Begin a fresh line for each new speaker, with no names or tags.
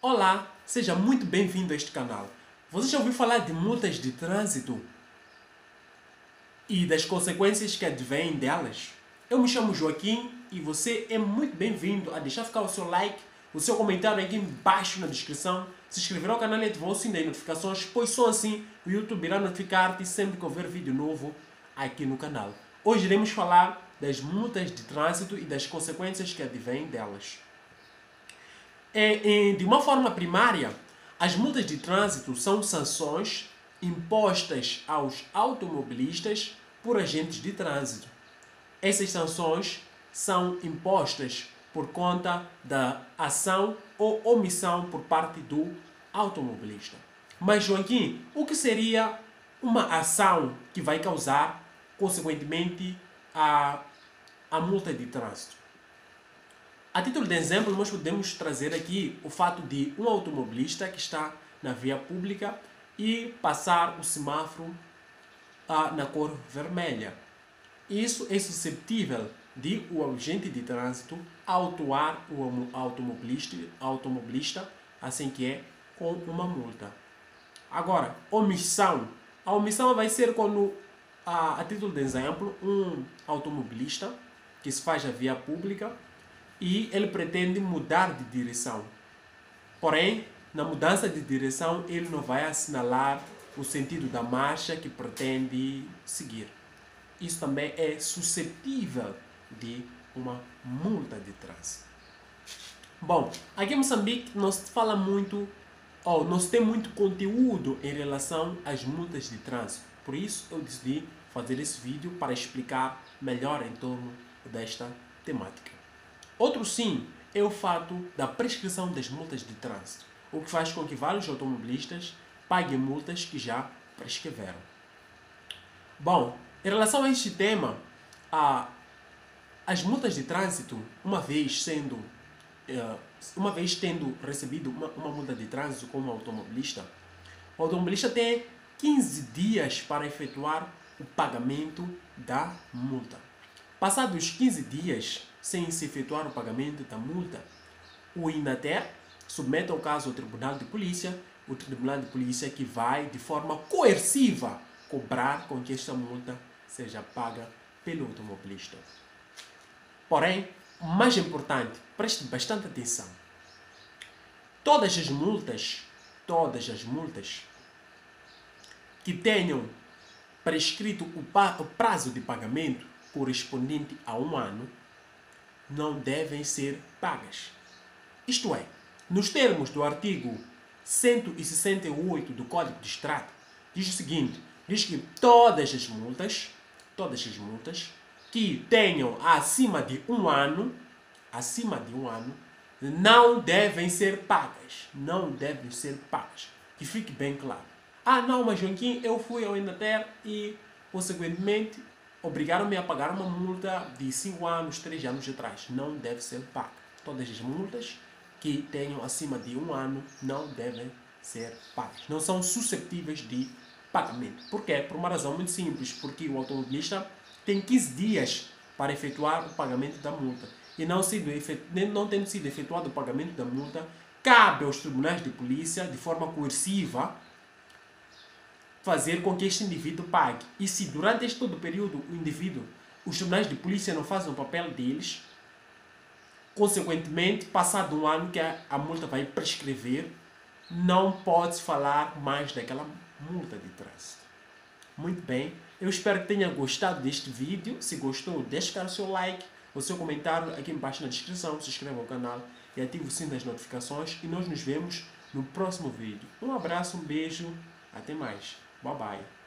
Olá, seja muito bem-vindo a este canal. Você já ouviu falar de multas de trânsito? E das consequências que advêm delas? Eu me chamo Joaquim e você é muito bem-vindo a deixar ficar o seu like, o seu comentário aqui embaixo na descrição, se inscrever ao canal e ativar o sininho de notificações, pois só assim o YouTube irá notificar-te sempre que houver vídeo novo aqui no canal. Hoje iremos falar das multas de trânsito e das consequências que advêm delas. É, de uma forma primária, as multas de trânsito são sanções impostas aos automobilistas por agentes de trânsito. Essas sanções são impostas por conta da ação ou omissão por parte do automobilista. Mas, Joaquim, o que seria uma ação que vai causar, consequentemente, a, a multa de trânsito? A título de exemplo, nós podemos trazer aqui o fato de um automobilista que está na via pública e passar o semáforo ah, na cor vermelha. Isso é susceptível de o agente de trânsito autuar o automobilista, automobilista assim que é com uma multa. Agora, omissão. A omissão vai ser quando, a, a título de exemplo, um automobilista que se faz a via pública e ele pretende mudar de direção. Porém, na mudança de direção, ele não vai assinalar o sentido da marcha que pretende seguir. Isso também é suscetível de uma multa de trânsito. Bom, aqui em Moçambique não se fala muito, ou não se tem muito conteúdo em relação às multas de trânsito. Por isso eu decidi fazer esse vídeo para explicar melhor em torno desta temática. Outro sim é o fato da prescrição das multas de trânsito, o que faz com que vários automobilistas paguem multas que já prescreveram. Bom, em relação a este tema, a, as multas de trânsito, uma vez sendo, eh, uma vez tendo recebido uma, uma multa de trânsito como automobilista, o automobilista tem 15 dias para efetuar o pagamento da multa. Passados 15 dias, sem se efetuar o pagamento da multa, o INATER submete o caso ao Tribunal de Polícia, o Tribunal de Polícia que vai, de forma coerciva, cobrar com que esta multa seja paga pelo automobilista. Porém, mais importante, preste bastante atenção. Todas as multas, todas as multas que tenham prescrito o prazo de pagamento correspondente a um ano não devem ser pagas. Isto é, nos termos do artigo 168 do Código de Estrada, diz o seguinte: diz que todas as multas, todas as multas que tenham acima de um ano, acima de um ano, não devem ser pagas. Não devem ser pagas. Que fique bem claro. Ah, não, mas Joaquim, eu fui ao Inater e, consequentemente, obrigaram-me a pagar uma multa de 5 anos, 3 anos atrás. Não deve ser paga. Todas as multas que tenham acima de um ano não devem ser pagas. Não são susceptíveis de pagamento. Por quê? Por uma razão muito simples. Porque o automobilista tem 15 dias para efetuar o pagamento da multa. E não, sido não tendo sido efetuado o pagamento da multa, cabe aos tribunais de polícia, de forma coerciva, fazer com que este indivíduo pague. E se durante este todo o período o indivíduo, os tribunais de polícia não fazem o papel deles, consequentemente, passado um ano que a, a multa vai prescrever, não pode falar mais daquela multa de trânsito. Muito bem, eu espero que tenha gostado deste vídeo. Se gostou, deixe o seu like, o seu comentário aqui embaixo na descrição, se inscreva no canal e ative o sino das notificações e nós nos vemos no próximo vídeo. Um abraço, um beijo, até mais. Bye bye.